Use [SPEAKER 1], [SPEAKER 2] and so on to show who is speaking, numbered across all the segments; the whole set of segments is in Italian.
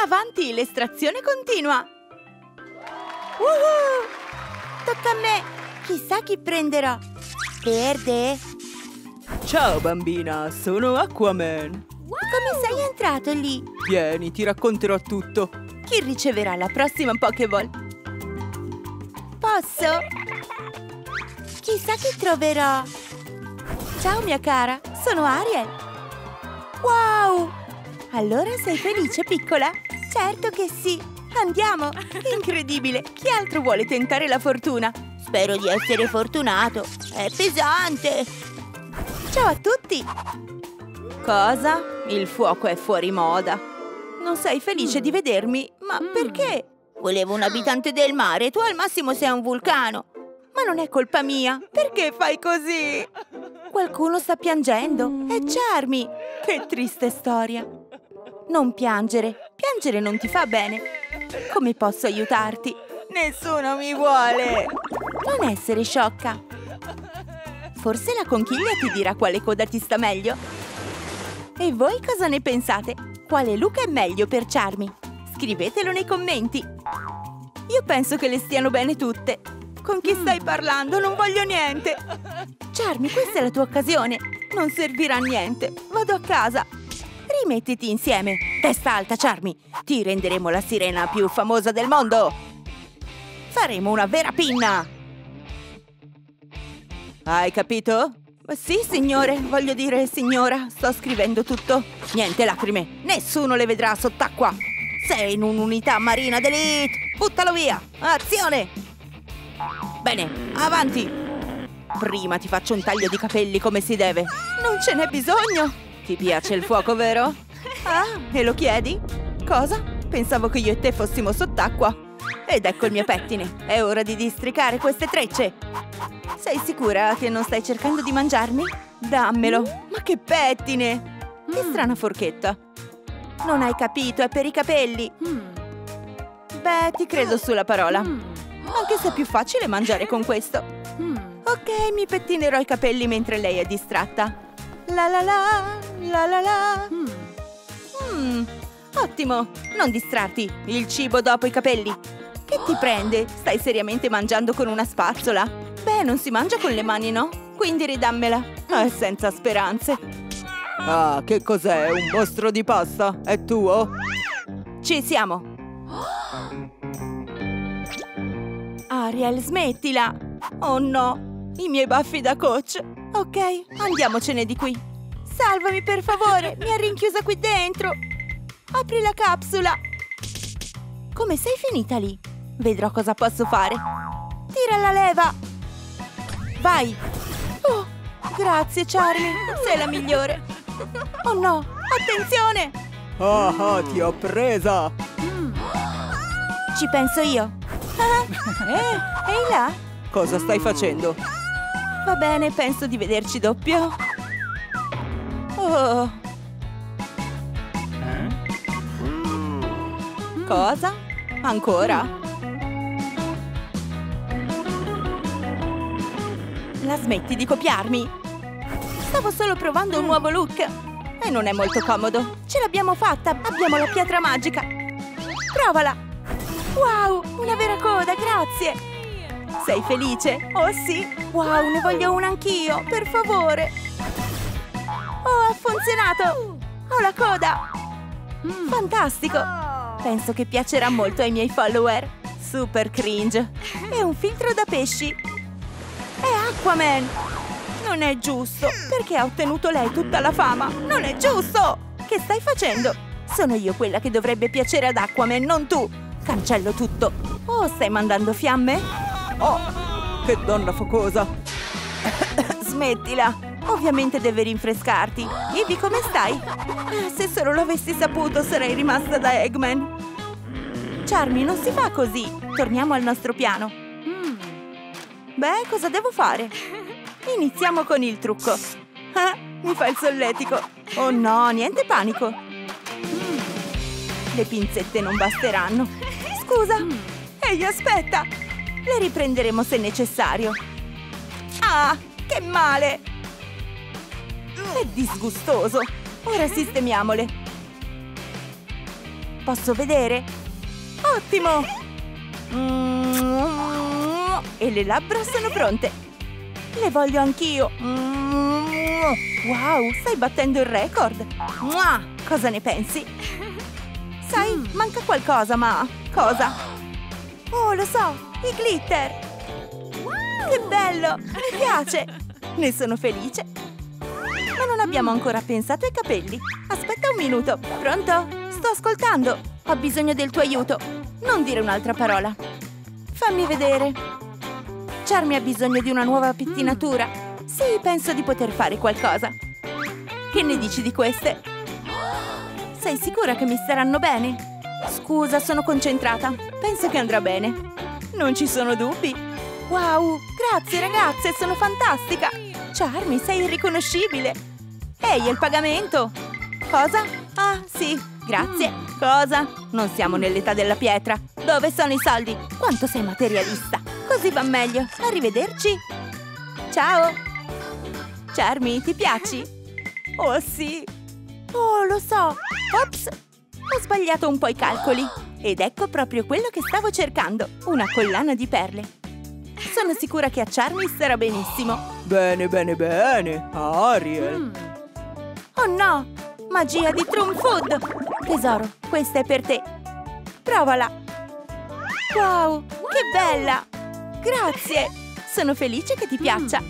[SPEAKER 1] Avanti, l'estrazione continua! Woohoo! Tocca a me! Chissà chi prenderò! Verde!
[SPEAKER 2] Ciao bambina, sono Aquaman.
[SPEAKER 1] Come sei entrato lì?
[SPEAKER 2] Vieni, ti racconterò tutto.
[SPEAKER 1] Chi riceverà la prossima Pokéball? Posso? Chissà chi troverò! Ciao mia cara, sono Ariel! Wow! Allora sei felice, piccola? Certo che sì! Andiamo! Incredibile! Chi altro vuole tentare la fortuna? Spero di essere fortunato! È pesante! Ciao a tutti! Cosa? Il fuoco è fuori moda! Non sei felice di vedermi? Ma perché? Volevo un abitante del mare, tu al massimo sei un vulcano! Ma non è colpa mia! Perché fai così? Qualcuno sta piangendo! È Charmy! Che triste storia! Non piangere! Piangere non ti fa bene! Come posso aiutarti? Nessuno mi vuole! Non essere sciocca! Forse la conchiglia ti dirà quale coda ti sta meglio? E voi cosa ne pensate? Quale look è meglio per Charmy? Scrivetelo nei commenti! Io penso che le stiano bene tutte! Con chi stai parlando? Non voglio niente! Charmy, questa è la tua occasione! Non servirà a niente! Vado a casa! Rimettiti insieme! Testa alta, Charmy! Ti renderemo la sirena più famosa del mondo! Faremo una vera pinna! Hai capito? Sì, signore, voglio dire, signora, sto scrivendo tutto. Niente lacrime, nessuno le vedrà sott'acqua. Sei in un'unità marina d'elite! Buttalo via! Azione! Bene, avanti! Prima ti faccio un taglio di capelli come si deve. Non ce n'è bisogno! Ti piace il fuoco, vero? Ah, e lo chiedi? Cosa? Pensavo che io e te fossimo sott'acqua. Ed ecco il mio pettine. È ora di districare queste trecce. Sei sicura che non stai cercando di mangiarmi? Dammelo! Ma che pettine! Che strana forchetta! Non hai capito, è per i capelli! Beh, ti credo sulla parola. Anche se è più facile mangiare con questo. Ok, mi pettinerò i capelli mentre lei è distratta. La la la, la la la. Mm, ottimo! Non distrarti! Il cibo dopo i capelli! Che ti prende? Stai seriamente mangiando con una spazzola? Beh, non si mangia con le mani, no? Quindi ridammela. È senza speranze.
[SPEAKER 2] Ah, che cos'è? Un mostro di pasta? È tuo?
[SPEAKER 1] Ci siamo! Ariel, smettila! Oh no! I miei baffi da coach! Ok, andiamocene di qui! Salvami per favore! Mi ha rinchiusa qui dentro! Apri la capsula! Come sei finita lì? Vedrò cosa posso fare! Tira la leva! Vai! Oh, grazie Charlie! Sei la migliore! Oh no! Attenzione!
[SPEAKER 2] Ah, ah, ti ho presa!
[SPEAKER 1] Ci penso io! Ah, eh, ehi là!
[SPEAKER 2] Cosa stai facendo?
[SPEAKER 1] Va bene, penso di vederci doppio. Oh. Cosa? Ancora? La smetti di copiarmi? Stavo solo provando un nuovo look. E non è molto comodo. Ce l'abbiamo fatta! Abbiamo la pietra magica! Provala! Wow! Una vera coda, grazie! Sei felice? Oh sì! Wow, ne voglio una anch'io! Per favore! Oh, ha funzionato! Ho la coda! Fantastico! Penso che piacerà molto ai miei follower! Super cringe! È un filtro da pesci! È Aquaman! Non è giusto! Perché ha ottenuto lei tutta la fama? Non è giusto! Che stai facendo? Sono io quella che dovrebbe piacere ad Aquaman, non tu! Cancello tutto! Oh, stai mandando fiamme?
[SPEAKER 2] Oh, che donna focosa!
[SPEAKER 1] Smettila! Ovviamente deve rinfrescarti. Ivy, come stai? Ah, Se solo lo avessi saputo, sarei rimasta da Eggman. Charmy, non si fa così. Torniamo al nostro piano. Beh, cosa devo fare? Iniziamo con il trucco. Ah, mi fa il solletico. Oh no, niente panico. Le pinzette non basteranno. Scusa. Ehi, aspetta. Le riprenderemo se necessario. Ah, che male! È disgustoso. Ora sistemiamole. Posso vedere? Ottimo! Mm, e le labbra sono pronte. Le voglio anch'io. Mm, wow, stai battendo il record. Cosa ne pensi? Sai, manca qualcosa, ma... Cosa? Oh, lo so, i glitter! Che bello! Mi piace! Ne sono felice! Abbiamo ancora pensato ai capelli. Aspetta un minuto. Pronto? Sto ascoltando. Ho bisogno del tuo aiuto. Non dire un'altra parola. Fammi vedere. Charmy ha bisogno di una nuova pettinatura. Sì, penso di poter fare qualcosa. Che ne dici di queste? Sei sicura che mi staranno bene? Scusa, sono concentrata. Penso che andrà bene. Non ci sono dubbi. Wow, grazie ragazze, sono fantastica. Charmy, sei irriconoscibile. Ehi, è il pagamento. Cosa? Ah, sì, grazie. Cosa? Non siamo nell'età della pietra. Dove sono i soldi? Quanto sei materialista. Così va meglio. Arrivederci. Ciao. Charmy, ti piaci? Oh sì. Oh, lo so. Ops, ho sbagliato un po' i calcoli. Ed ecco proprio quello che stavo cercando. Una collana di perle. Sono sicura che a Charmy starà benissimo.
[SPEAKER 2] Bene, bene, bene. Ariel.
[SPEAKER 1] Oh no! Magia di Troom Food! Tesoro, questa è per te. Provala. Wow, che bella! Grazie! Sono felice che ti piaccia.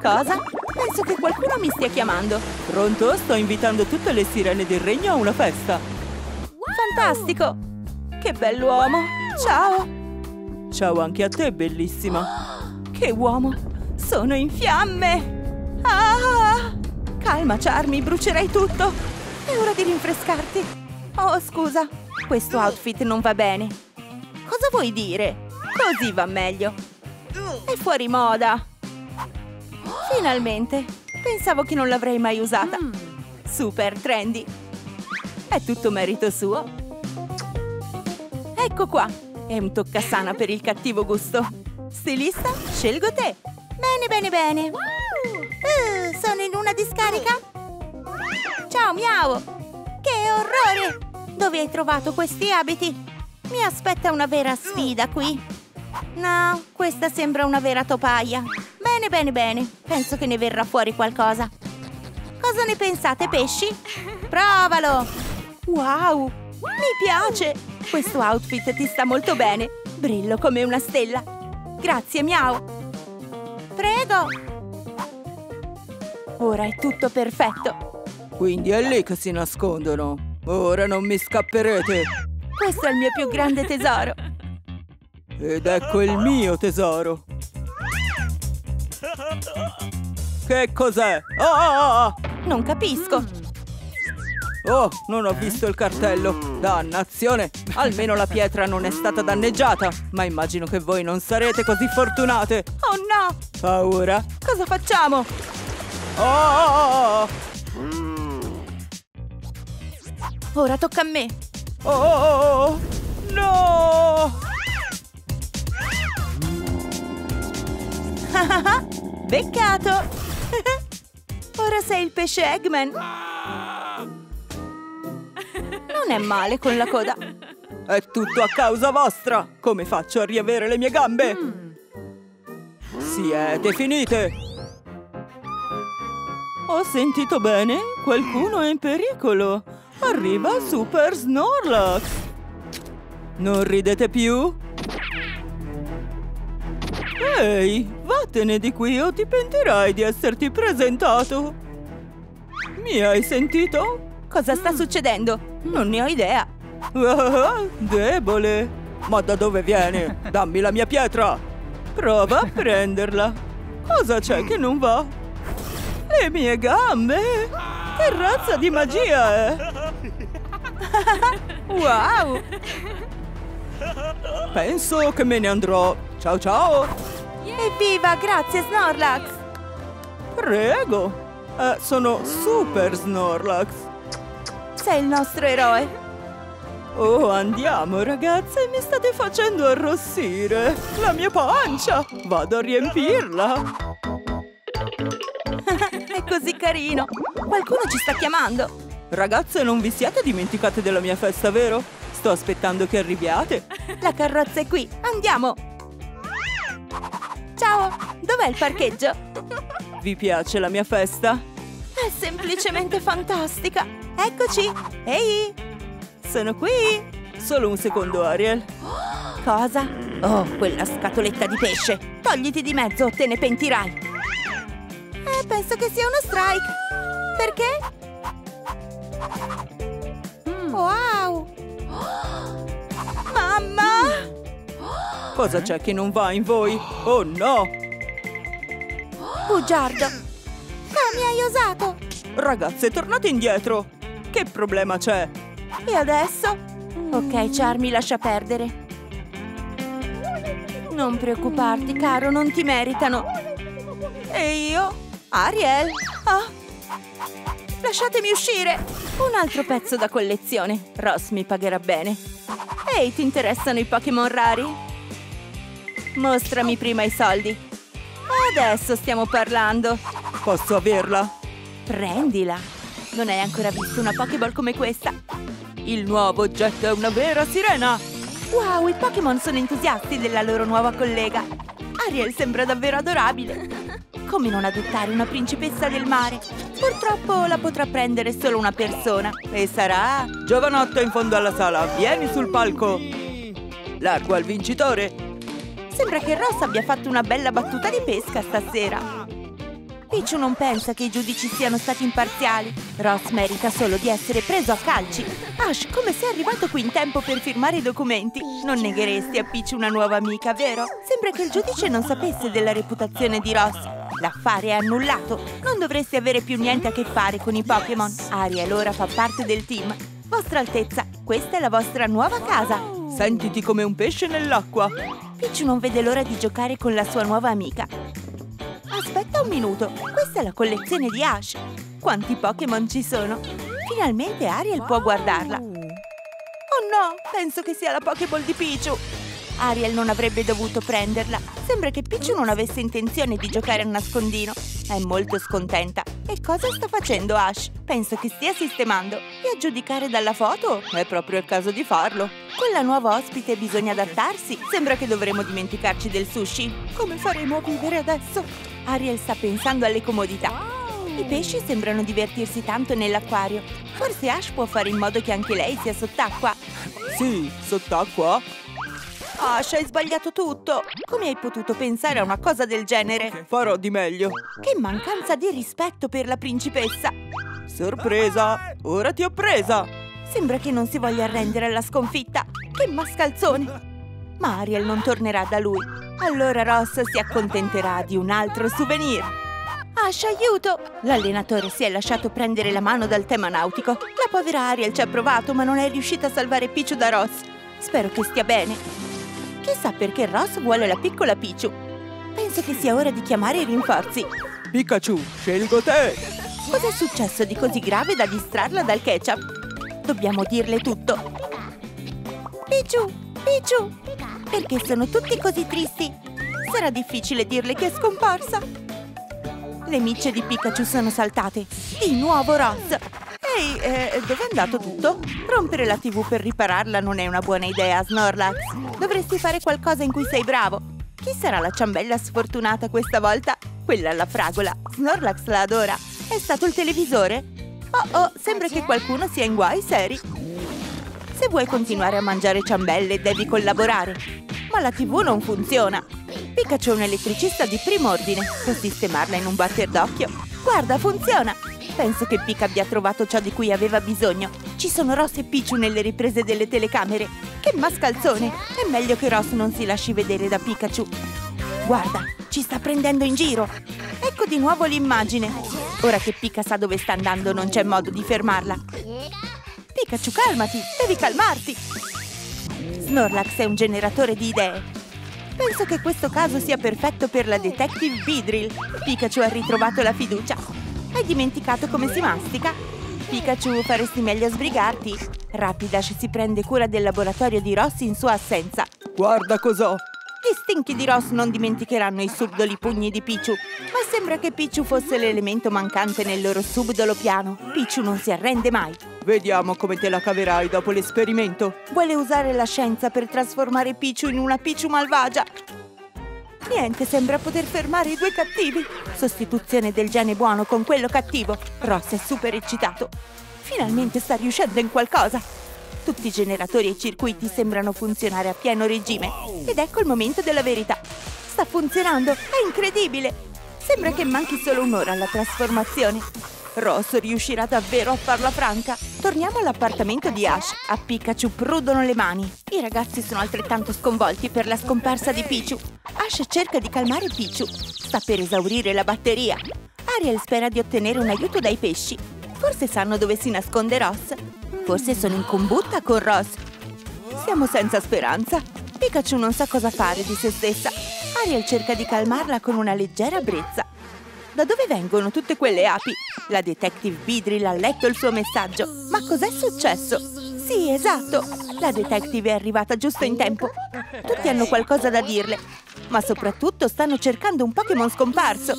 [SPEAKER 1] Cosa? Penso che qualcuno mi stia chiamando.
[SPEAKER 2] Pronto? Sto invitando tutte le sirene del regno a una festa.
[SPEAKER 1] Fantastico! Che bell'uomo! Ciao!
[SPEAKER 2] Ciao anche a te, bellissima.
[SPEAKER 1] Che uomo! Sono in fiamme! Ah! Calma, Charmy, brucerai tutto! È ora di rinfrescarti! Oh, scusa, questo outfit non va bene. Cosa vuoi dire? Così va meglio. È fuori moda. Finalmente! Pensavo che non l'avrei mai usata. Super trendy. È tutto merito suo. Ecco qua. È un toccasana per il cattivo gusto. Stilista, scelgo te. Bene, bene, bene. Discarica? Ciao, miau! Che orrore! Dove hai trovato questi abiti? Mi aspetta una vera sfida qui. No, questa sembra una vera topaia. Bene, bene, bene. Penso che ne verrà fuori qualcosa. Cosa ne pensate, pesci? Provalo! Wow! Mi piace! Questo outfit ti sta molto bene. Brillo come una stella. Grazie, miau. Prego. Ora è tutto perfetto.
[SPEAKER 2] Quindi è lì che si nascondono. Ora non mi scapperete.
[SPEAKER 1] Questo è il mio più grande tesoro.
[SPEAKER 2] Ed ecco il mio tesoro. Che cos'è? Oh!
[SPEAKER 1] Non capisco.
[SPEAKER 2] Oh, non ho visto il cartello. Dannazione! Almeno la pietra non è stata danneggiata. Ma immagino che voi non sarete così fortunate.
[SPEAKER 1] Oh no!
[SPEAKER 2] Paura?
[SPEAKER 1] Cosa facciamo?
[SPEAKER 2] Oh!
[SPEAKER 1] Ora tocca a me.
[SPEAKER 2] Oh! No!
[SPEAKER 1] Beccato! Ora sei il pesce Eggman. Non è male con la coda.
[SPEAKER 2] È tutto a causa vostra! Come faccio a riavere le mie gambe? Siete finite! Ho sentito bene? Qualcuno è in pericolo! Arriva Super Snorlax! Non ridete più? Ehi, vattene di qui o ti pentirai di esserti presentato! Mi hai sentito?
[SPEAKER 1] Cosa sta succedendo? Non ne ho idea.
[SPEAKER 2] Ah, debole! Ma da dove viene? Dammi la mia pietra! Prova a prenderla! Cosa c'è che non va? Le mie gambe! Che razza di magia è?
[SPEAKER 1] Wow!
[SPEAKER 2] Penso che me ne andrò. Ciao ciao!
[SPEAKER 1] Evviva, grazie Snorlax!
[SPEAKER 2] Prego! Eh, sono Super Snorlax!
[SPEAKER 1] Sei il nostro eroe.
[SPEAKER 2] Oh, andiamo ragazze, mi state facendo arrossire! La mia pancia! Vado a riempirla!
[SPEAKER 1] È così carino. Qualcuno ci sta chiamando.
[SPEAKER 2] Ragazze, non vi siete dimenticate della mia festa, vero? Sto aspettando che arriviate.
[SPEAKER 1] La carrozza è qui, andiamo! Ciao, dov'è il parcheggio?
[SPEAKER 2] Vi piace la mia festa?
[SPEAKER 1] È semplicemente fantastica! Eccoci! Ehi! Sono qui!
[SPEAKER 2] Solo un secondo, Ariel.
[SPEAKER 1] Cosa? Oh, quella scatoletta di pesce! Togliti di mezzo o te ne pentirai! Eh, penso che sia uno strike! Perché? Mm. Wow! Mamma!
[SPEAKER 2] Cosa c'è che non va in voi? Oh no!
[SPEAKER 1] Bugiardo! Ah, mi hai osato!
[SPEAKER 2] Ragazze, tornate indietro! Che problema c'è?
[SPEAKER 1] E adesso? Ok, Charmy, lascia perdere. Non preoccuparti, caro, non ti meritano. E io? Ariel? Ah! Lasciatemi uscire! Un altro pezzo da collezione. Ross mi pagherà bene. Ehi, ti interessano i Pokémon rari? Mostrami prima i soldi. Adesso stiamo parlando.
[SPEAKER 2] Posso averla?
[SPEAKER 1] Prendila. Non hai ancora visto una Pokéball come questa? Il nuovo oggetto è una vera sirena! Wow, i Pokémon sono entusiasti della loro nuova collega! Ariel sembra davvero adorabile! Come non adottare una principessa del mare? Purtroppo la potrà prendere solo una persona e sarà...
[SPEAKER 2] Giovanotto in fondo alla sala, vieni sul palco! Largo al vincitore!
[SPEAKER 1] Sembra che Ross abbia fatto una bella battuta di pesca stasera! Pichu non pensa che i giudici siano stati imparziali. Ross merita solo di essere preso a calci. Ash, come sei arrivato qui in tempo per firmare i documenti? Non negheresti a Peach una nuova amica, vero? Sembra che il giudice non sapesse della reputazione di Ross. L'affare è annullato. Non dovresti avere più niente a che fare con i Pokémon. Ariel ora fa parte del team. Vostra Altezza, questa è la vostra nuova casa.
[SPEAKER 2] Sentiti come un pesce nell'acqua.
[SPEAKER 1] Peach non vede l'ora di giocare con la sua nuova amica. Aspetta un minuto, questa è la collezione di Ash. Quanti Pokémon ci sono? Finalmente Ariel può guardarla. Oh no, penso che sia la Pokéball di Pichu. Ariel non avrebbe dovuto prenderla. Sembra che Pichu non avesse intenzione di giocare a nascondino. È molto scontenta. E cosa sta facendo Ash? Penso che stia sistemando. E a giudicare dalla foto, è proprio il caso di farlo. Con la nuova ospite bisogna adattarsi. Sembra che dovremo dimenticarci del sushi. Come faremo a vivere adesso? Ariel sta pensando alle comodità. I pesci sembrano divertirsi tanto nell'acquario. Forse Ash può fare in modo che anche lei sia sott'acqua.
[SPEAKER 2] Sì, sott'acqua?
[SPEAKER 1] Ash, hai sbagliato tutto! Come hai potuto pensare a una cosa del genere?
[SPEAKER 2] Farò di meglio.
[SPEAKER 1] Che mancanza di rispetto per la principessa!
[SPEAKER 2] Sorpresa! Ora ti ho presa!
[SPEAKER 1] Sembra che non si voglia arrendere alla sconfitta. Che mascalzone! Ma Ariel non tornerà da lui. Allora Ross si accontenterà di un altro souvenir. Ash, aiuto! L'allenatore si è lasciato prendere la mano dal tema nautico. La povera Ariel ci ha provato, ma non è riuscita a salvare Pichu da Ross. Spero che stia bene. Chissà perché Ross vuole la piccola Pichu. Penso che sia ora di chiamare i rinforzi.
[SPEAKER 2] Pikachu, scelgo te!
[SPEAKER 1] Cos'è successo di così grave da distrarla dal ketchup? Dobbiamo dirle tutto. Pichu! Pichu! Perché sono tutti così tristi? Sarà difficile dirle che è scomparsa. Le micce di Pikachu sono saltate. Di nuovo Ross! Ehi, eh, dove è andato tutto? Rompere la tv per ripararla non è una buona idea, Snorlax. Dovresti fare qualcosa in cui sei bravo. Chi sarà la ciambella sfortunata questa volta? Quella alla fragola. Snorlax la adora. È stato il televisore? Oh oh, sembra che qualcuno sia in guai seri. Se vuoi continuare a mangiare ciambelle, devi collaborare. Ma la tv non funziona. Pikachu è un elettricista di primo ordine. Può sistemarla in un batter d'occhio. Guarda, funziona! Penso che Pika abbia trovato ciò di cui aveva bisogno. Ci sono Ross e Pichu nelle riprese delle telecamere. Che mascalzone! È meglio che Ross non si lasci vedere da Pikachu. Guarda, ci sta prendendo in giro. Ecco di nuovo l'immagine. Ora che Pika sa dove sta andando, non c'è modo di fermarla. Pikachu, calmati! Devi calmarti! Snorlax è un generatore di idee. Penso che questo caso sia perfetto per la Detective Beedrill. Pikachu ha ritrovato la fiducia. Hai dimenticato come si mastica? Pikachu, faresti meglio a sbrigarti. Rapidash si prende cura del laboratorio di Ross in sua assenza.
[SPEAKER 2] Guarda cos'ho!
[SPEAKER 1] Gli stinchi di Ross non dimenticheranno i subdoli pugni di Pichu. Ma sembra che Pichu fosse l'elemento mancante nel loro subdolo piano. Pichu non si arrende mai.
[SPEAKER 2] Vediamo come te la caverai dopo l'esperimento.
[SPEAKER 1] Vuole usare la scienza per trasformare Pichu in una Pichu malvagia. Niente sembra poter fermare i due cattivi. Sostituzione del gene buono con quello cattivo. Ross è super eccitato. Finalmente sta riuscendo in qualcosa. Tutti i generatori e i circuiti sembrano funzionare a pieno regime. Ed ecco il momento della verità. Sta funzionando, è incredibile! Sembra che manchi solo un'ora alla trasformazione. Ross riuscirà davvero a farla franca. Torniamo all'appartamento di Ash. A Pikachu prudono le mani. I ragazzi sono altrettanto sconvolti per la scomparsa di Pichu. Ash cerca di calmare Pichu. Sta per esaurire la batteria. Ariel spera di ottenere un aiuto dai pesci. Forse sanno dove si nasconde Ross. Forse sono in combutta con Ross. Siamo senza speranza. Pikachu non sa cosa fare di se stessa. Ariel cerca di calmarla con una leggera brezza. Da dove vengono tutte quelle api? La detective Bidrill ha letto il suo messaggio. Ma cos'è successo? Sì, esatto. La detective è arrivata giusto in tempo. Tutti hanno qualcosa da dirle, ma soprattutto stanno cercando un Pokémon scomparso.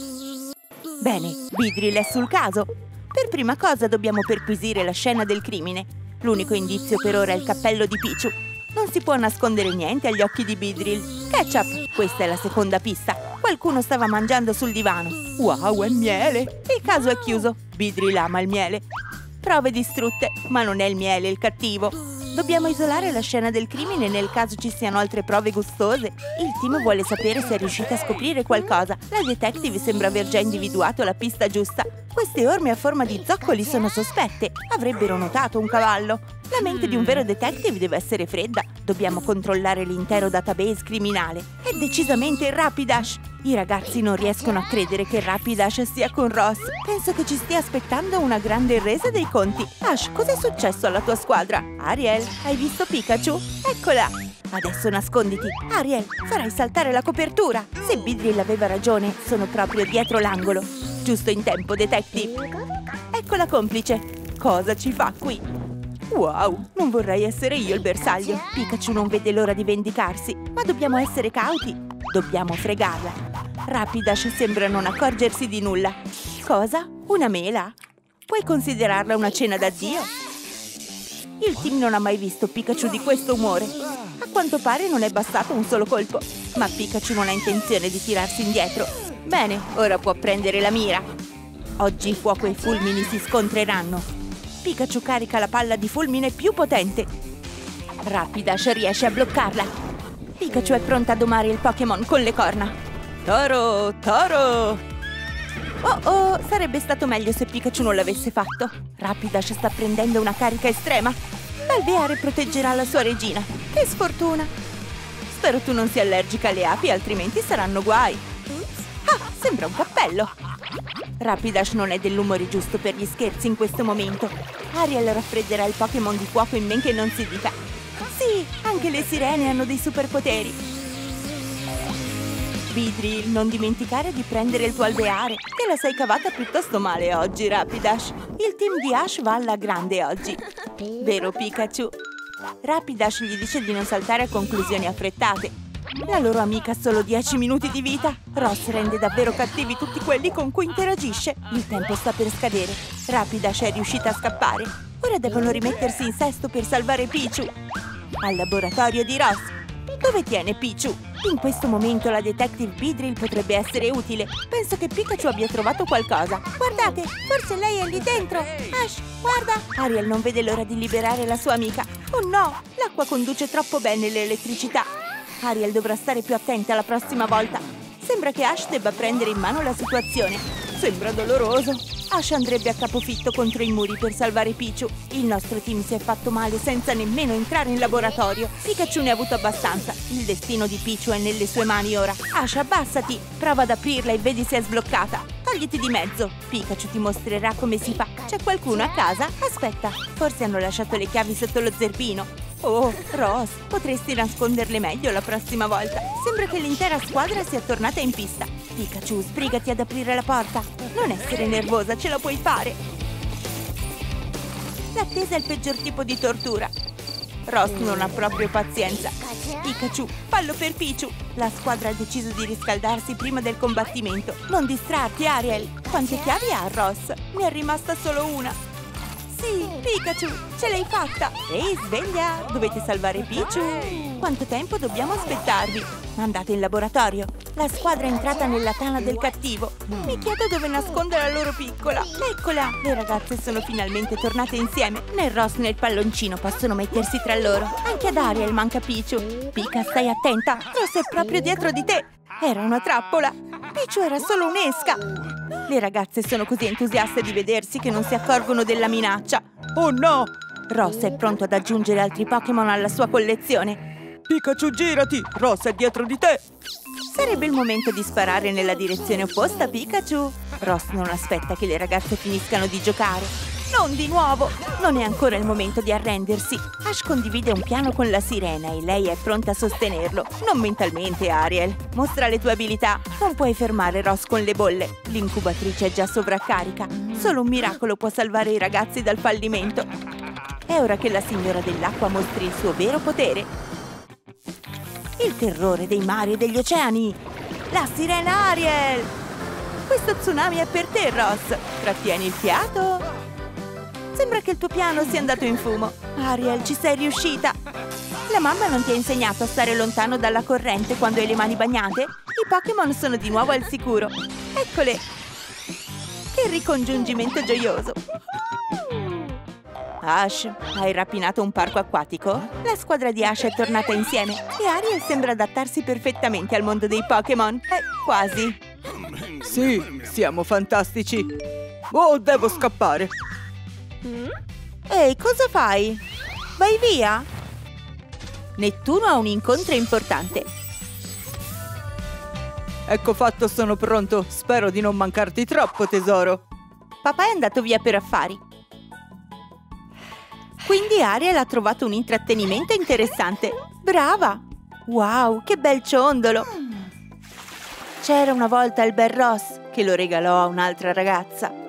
[SPEAKER 1] Bene, Bidrill è sul caso. Per prima cosa dobbiamo perquisire la scena del crimine. L'unico indizio per ora è il cappello di Pichu. Non si può nascondere niente agli occhi di Bidrill. Ketchup, questa è la seconda pista. Qualcuno stava mangiando sul divano. Wow, è miele! Il caso è chiuso. Bidrill ama il miele. Prove distrutte, ma non è il miele il cattivo. Dobbiamo isolare la scena del crimine nel caso ci siano altre prove gustose. Il team vuole sapere se è riuscita a scoprire qualcosa. La detective sembra aver già individuato la pista giusta. Queste orme a forma di zoccoli sono sospette. Avrebbero notato un cavallo. La mente di un vero detective deve essere fredda. Dobbiamo controllare l'intero database criminale. È decisamente Rapidash. I ragazzi non riescono a credere che Rapidash sia con Ross. Penso che ci stia aspettando una grande resa dei conti. Ash, cos'è successo alla tua squadra? Ariel, hai visto Pikachu? Eccola! Adesso nasconditi. Ariel, farai saltare la copertura. Se Bidrill aveva ragione, sono proprio dietro l'angolo. Giusto in tempo, detective. Ecco la complice. Cosa ci fa qui? Wow, non vorrei essere io il bersaglio. Pikachu non vede l'ora di vendicarsi, ma dobbiamo essere cauti. Dobbiamo fregarla. Rapidash sembra non accorgersi di nulla. Cosa? Una mela? Puoi considerarla una cena d'addio? Il team non ha mai visto Pikachu di questo umore. A quanto pare non è bastato un solo colpo, ma Pikachu non ha intenzione di tirarsi indietro. Bene, ora può prendere la mira. Oggi fuoco e fulmini si scontreranno. Pikachu carica la palla di fulmine più potente. Rapidash riesce a bloccarla. Pikachu è pronta a domare il Pokémon con le corna.
[SPEAKER 2] Toro, Toro!
[SPEAKER 1] Oh oh, sarebbe stato meglio se Pikachu non l'avesse fatto. Rapidash sta prendendo una carica estrema. L'alveare proteggerà la sua regina. Che sfortuna! Spero tu non sia allergica alle api, altrimenti saranno guai. Ah, sembra un cappello. Rapidash non è dell'umore giusto per gli scherzi in questo momento. Ariel raffredderà il Pokémon di fuoco in men che non si dica. Sì, anche le sirene hanno dei superpoteri. Bidrill, non dimenticare di prendere il tuo alveare. Te la sei cavata piuttosto male oggi, Rapidash. Il team di Ash va alla grande oggi. Vero Pikachu? Rapidash gli dice di non saltare a conclusioni affrettate. La loro amica ha solo 10 minuti di vita. Ross rende davvero cattivi tutti quelli con cui interagisce. Il tempo sta per scadere. Rapidash è riuscita a scappare. Ora devono rimettersi in sesto per salvare Pichu. Al laboratorio di Ross. Dove tiene Pichu? In questo momento la detective Bidrill potrebbe essere utile. Penso che Pikachu abbia trovato qualcosa. Guardate, forse lei è lì dentro. Ash, guarda! Ariel non vede l'ora di liberare la sua amica. Oh no, l'acqua conduce troppo bene l'elettricità. Ariel dovrà stare più attenta la prossima volta. Sembra che Ash debba prendere in mano la situazione. Sembra doloroso. Ash andrebbe a capofitto contro i muri per salvare Pichu. Il nostro team si è fatto male senza nemmeno entrare in laboratorio. Pikachu ne ha avuto abbastanza. Il destino di Pichu è nelle sue mani ora. Ash, abbassati! Prova ad aprirla e vedi se è sbloccata. Togliti di mezzo. Pikachu ti mostrerà come si fa. C'è qualcuno a casa? Aspetta, forse hanno lasciato le chiavi sotto lo zerbino. Oh, Ross, potresti nasconderle meglio la prossima volta. Sembra che l'intera squadra sia tornata in pista. Pikachu, sbrigati ad aprire la porta. Non essere nervosa, ce la puoi fare. L'attesa è il peggior tipo di tortura. Ross non ha proprio pazienza. Pikachu, fallo per Pichu. La squadra ha deciso di riscaldarsi prima del combattimento. Non distrarti, Ariel. Quante chiavi ha Ross? Ne è rimasta solo una. Sì, Pikachu, ce l'hai fatta! Ehi, sveglia! Dovete salvare Pichu! Quanto tempo dobbiamo aspettarvi? Andate in laboratorio. La squadra è entrata nella tana del cattivo. Mi chiedo dove nascondere la loro piccola. Eccola! Le ragazze sono finalmente tornate insieme. Né Ross né il palloncino possono mettersi tra loro. Anche ad Ariel manca Pichu. Pika, stai attenta! Ross è proprio dietro di te! Era una trappola! Pichu era solo un'esca! Le ragazze sono così entusiaste di vedersi che non si accorgono della minaccia.
[SPEAKER 2] Oh no!
[SPEAKER 1] Ross è pronto ad aggiungere altri Pokémon alla sua collezione.
[SPEAKER 2] Pikachu, girati! Ross è dietro di te!
[SPEAKER 1] Sarebbe il momento di sparare nella direzione opposta, Pikachu. Ross non aspetta che le ragazze finiscano di giocare. Non di nuovo! Non è ancora il momento di arrendersi. Ash condivide un piano con la sirena e lei è pronta a sostenerlo. Non mentalmente, Ariel. Mostra le tue abilità. Non puoi fermare Ross con le bolle. L'incubatrice è già sovraccarica. Solo un miracolo può salvare i ragazzi dal fallimento. È ora che la signora dell'acqua mostri il suo vero potere. Il terrore dei mari e degli oceani. La sirena Ariel! Questo tsunami è per te, Ross. Trattieni il fiato. Sembra che il tuo piano sia andato in fumo. Ariel, ci sei riuscita! La mamma non ti ha insegnato a stare lontano dalla corrente quando hai le mani bagnate? I Pokémon sono di nuovo al sicuro. Eccole! Che ricongiungimento gioioso! Ash, hai rapinato un parco acquatico? La squadra di Ash è tornata insieme e Ariel sembra adattarsi perfettamente al mondo dei Pokémon. Eh, quasi.
[SPEAKER 2] Sì, siamo fantastici! Oh, devo scappare!
[SPEAKER 1] Ehi, cosa fai? Vai via? Nettuno ha un incontro importante.
[SPEAKER 2] Ecco fatto, sono pronto. Spero di non mancarti troppo, tesoro.
[SPEAKER 1] Papà è andato via per affari. Quindi Ariel ha trovato un intrattenimento interessante. Brava! Wow, che bel ciondolo! C'era una volta il bel Ross che lo regalò a un'altra ragazza.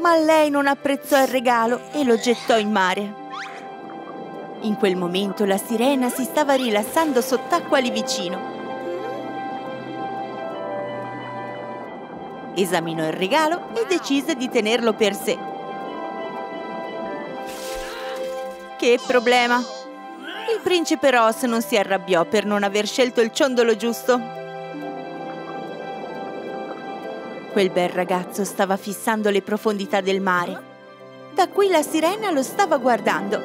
[SPEAKER 1] Ma lei non apprezzò il regalo e lo gettò in mare. In quel momento la sirena si stava rilassando sott'acqua lì vicino. Esaminò il regalo e decise di tenerlo per sé. Che problema! Il principe Ross non si arrabbiò per non aver scelto il ciondolo giusto. Quel bel ragazzo stava fissando le profondità del mare. Da qui la sirena lo stava guardando.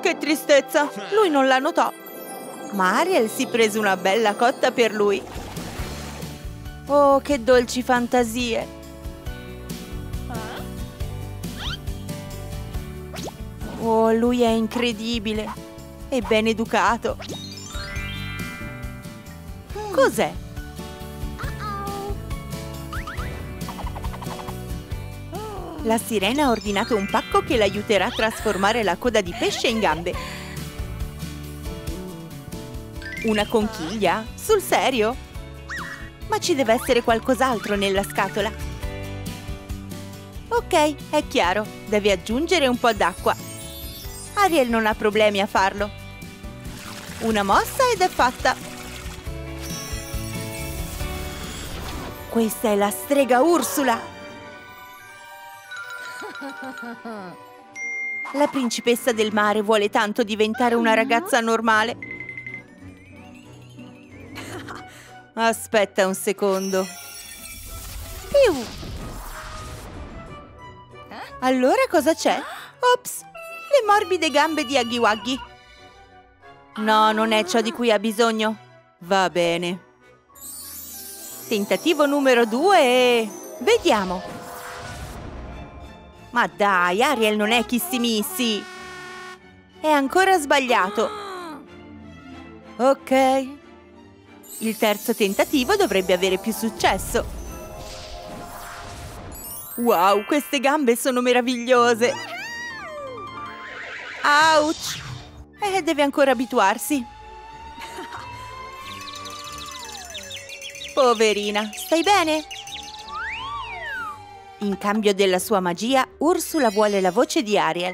[SPEAKER 1] Che tristezza! Lui non la notò. Ma Ariel si prese una bella cotta per lui. Oh, che dolci fantasie! Oh, lui è incredibile e ben educato. Cos'è? La sirena ha ordinato un pacco che l'aiuterà a trasformare la coda di pesce in gambe. Una conchiglia? Sul serio? Ma ci deve essere qualcos'altro nella scatola. Ok, è chiaro. Devi aggiungere un po' d'acqua. Ariel non ha problemi a farlo. Una mossa ed è fatta. Questa è la strega Ursula. La principessa del mare vuole tanto diventare una ragazza normale. Aspetta un secondo. Più. Allora cosa c'è? Ops, le morbide gambe di Aghi Waggy. No, non è ciò di cui ha bisogno. Va bene. Tentativo numero due e... Vediamo. Ma dai, Ariel non è chissimissi. È ancora sbagliato. Ok. Il terzo tentativo dovrebbe avere più successo. Wow, queste gambe sono meravigliose! Ouch! Eh, deve ancora abituarsi. Poverina, stai bene? In cambio della sua magia, Ursula vuole la voce di Ariel.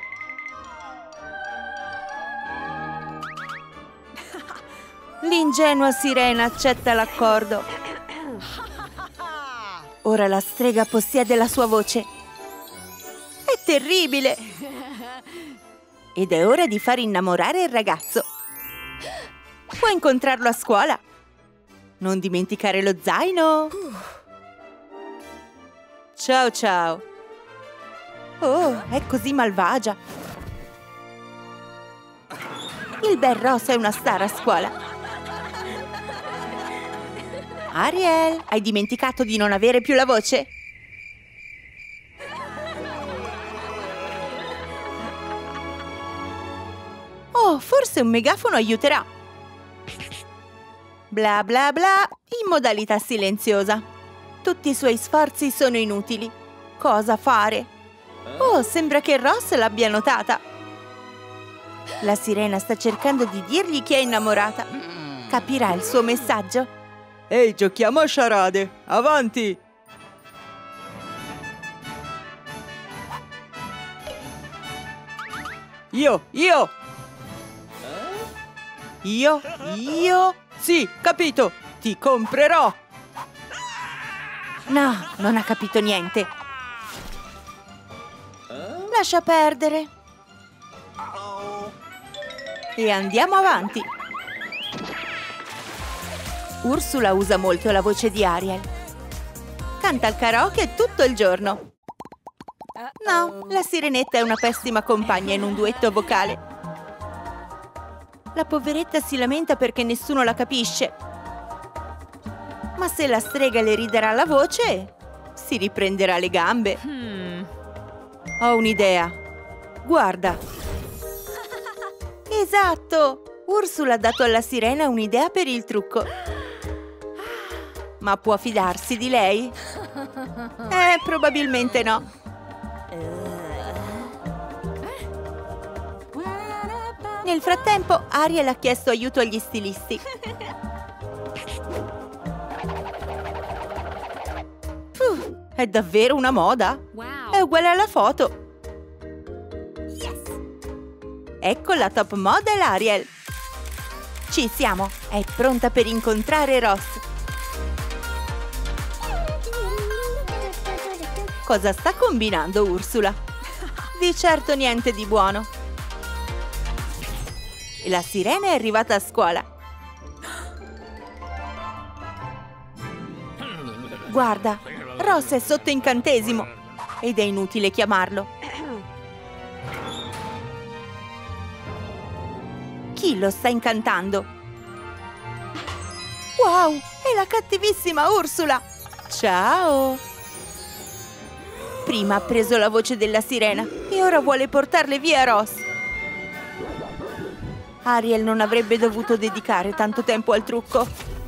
[SPEAKER 1] L'ingenua sirena accetta l'accordo. Ora la strega possiede la sua voce. È terribile! Ed è ora di far innamorare il ragazzo. Puoi incontrarlo a scuola. Non dimenticare lo zaino. Ciao ciao. Oh, è così malvagia. Il bel Ross è una star a scuola. Ariel, hai dimenticato di non avere più la voce? Oh, forse un megafono aiuterà. Bla bla bla, in modalità silenziosa. Tutti i suoi sforzi sono inutili. Cosa fare? Oh, sembra che Ross l'abbia notata. La sirena sta cercando di dirgli che è innamorata. Capirà il suo messaggio?
[SPEAKER 2] Ehi, giochiamo a sciarade! Avanti! Io, io!
[SPEAKER 1] Io? Io?
[SPEAKER 2] Sì, capito! Ti comprerò!
[SPEAKER 1] No, non ha capito niente. Lascia perdere. E andiamo avanti. Ursula usa molto la voce di Ariel. Canta al karaoke tutto il giorno. No, la sirenetta è una pessima compagna in un duetto vocale. La poveretta si lamenta perché nessuno la capisce. Ma se la strega le riderà la voce, si riprenderà le gambe. Ho un'idea. Guarda. Esatto! Ursula ha dato alla sirena un'idea per il trucco. Ma può fidarsi di lei? Eh, probabilmente no. Nel frattempo, Ariel ha chiesto aiuto agli stilisti. È davvero una moda? È uguale alla foto. Ecco la top model Ariel. Ci siamo, è pronta per incontrare Ross. Cosa sta combinando Ursula? Di certo niente di buono. La sirena è arrivata a scuola. Guarda, Ross è sotto incantesimo ed è inutile chiamarlo. Chi lo sta incantando? Wow, è la cattivissima Ursula! Ciao! Prima ha preso la voce della sirena e ora vuole portarle via Ross. Ariel non avrebbe dovuto dedicare tanto tempo al trucco.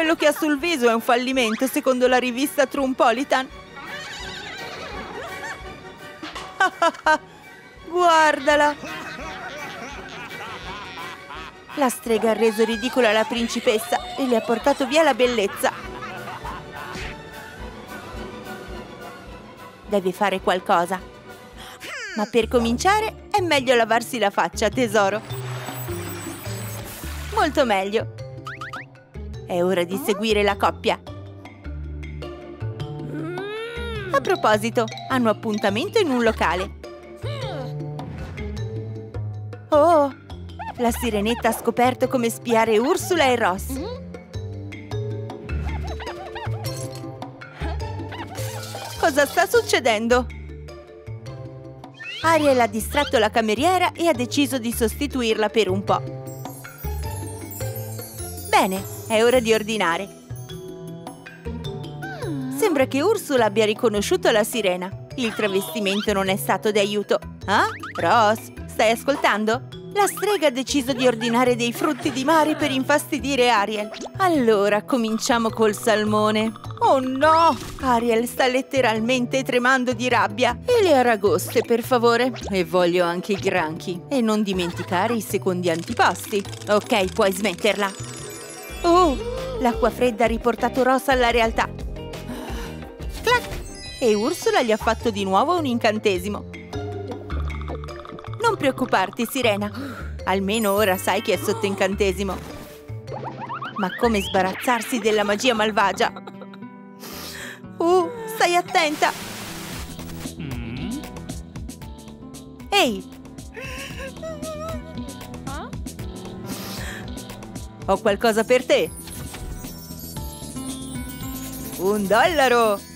[SPEAKER 1] Quello che ha sul viso è un fallimento, secondo la rivista Trumpolitan. Guardala! La strega ha reso ridicola la principessa e le ha portato via la bellezza. Deve fare qualcosa. Ma per cominciare è meglio lavarsi la faccia, tesoro. Molto meglio. È ora di seguire la coppia. A proposito, hanno appuntamento in un locale. Oh, la sirenetta ha scoperto come spiare Ursula e Ross. Cosa sta succedendo? Ariel ha distratto la cameriera e ha deciso di sostituirla per un po'. Bene, è ora di ordinare. Sembra che Ursula abbia riconosciuto la sirena. Il travestimento non è stato d'aiuto. Ah? Ross, stai ascoltando? La strega ha deciso di ordinare dei frutti di mare per infastidire Ariel. Allora cominciamo col salmone. Oh no! Ariel sta letteralmente tremando di rabbia. E le aragoste, per favore. E voglio anche i granchi. E non dimenticare i secondi antipasti. Ok, puoi smetterla. Oh! L'acqua fredda ha riportato Ross alla realtà. Clac! E Ursula gli ha fatto di nuovo un incantesimo. Non preoccuparti, Sirena. Almeno ora sai che è sotto incantesimo. Ma come sbarazzarsi della magia malvagia?
[SPEAKER 3] Uh, stai attenta! Ehi!
[SPEAKER 1] Ho qualcosa per te! Un dollaro!